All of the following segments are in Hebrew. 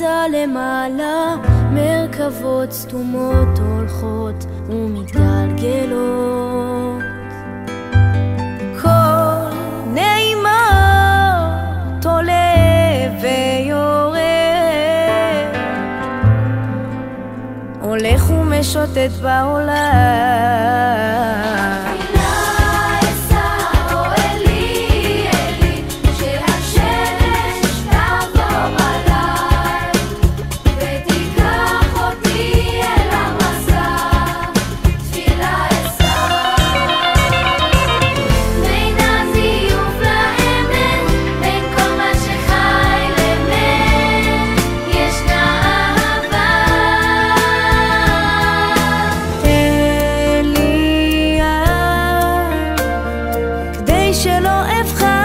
למטה למעלה, מרכבות סתומות הולכות ומתגלגלות. כל נעימות עולה ויורד, הולך ומשוטט בעולם. לא אבחר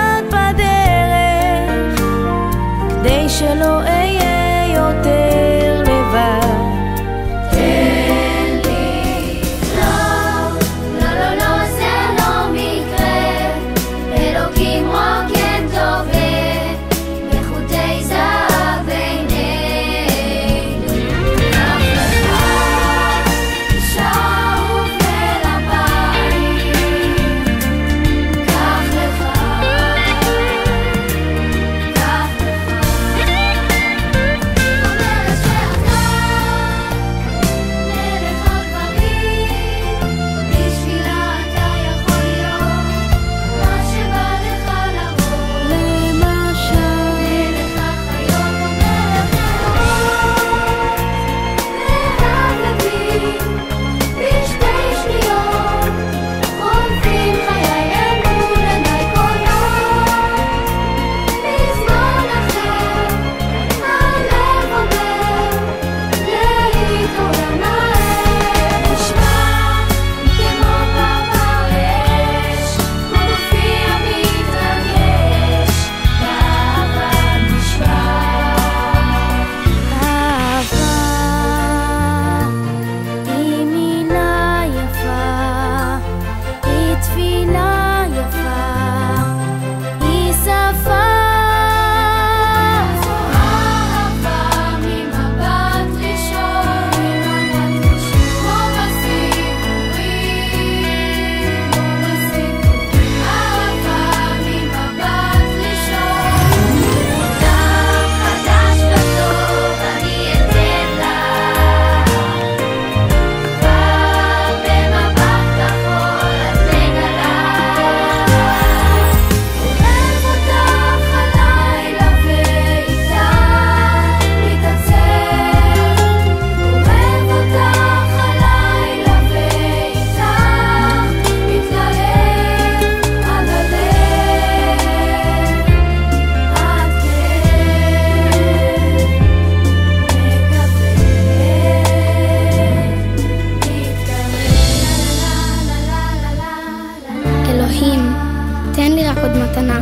קטנה.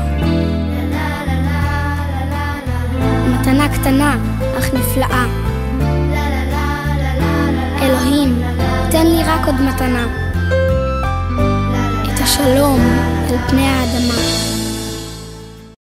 מתנה קטנה, אך נפלאה. אלוהים, תן לי רק עוד מתנה. את השלום על פני האדמה.